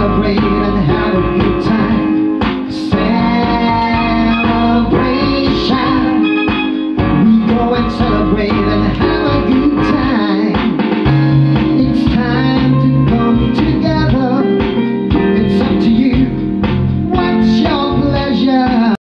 celebrate.